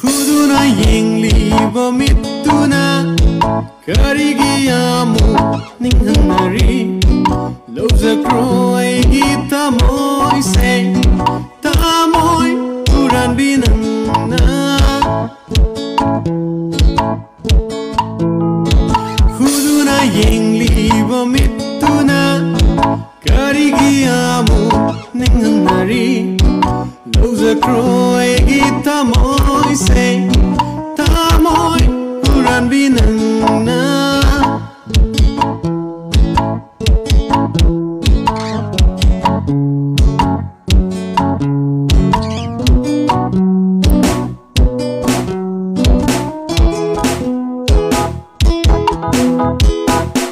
후두나 잉리버 밉두나 거리기야 무 닝흥머리 로즈 크로에 lozakro aigi tamoy se tamoy uran binanna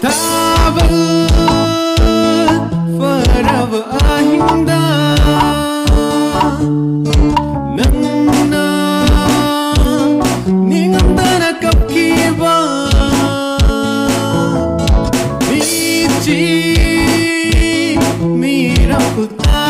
Taval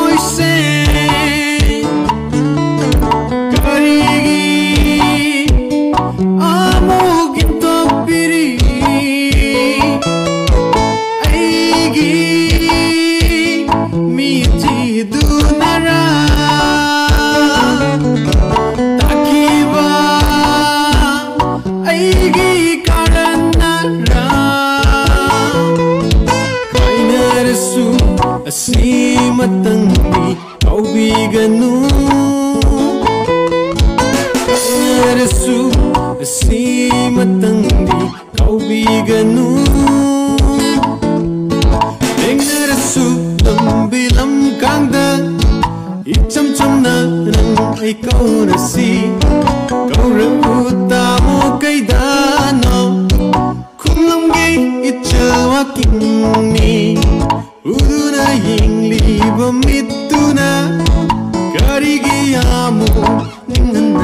somos sem asimatangdi kaubiganu Kainarasu asimatangdi kaubiganu Kainarasu lambilam kangda Icham cham na nang ay kaunasi Kaura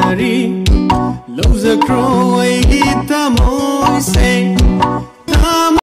Loves a crow.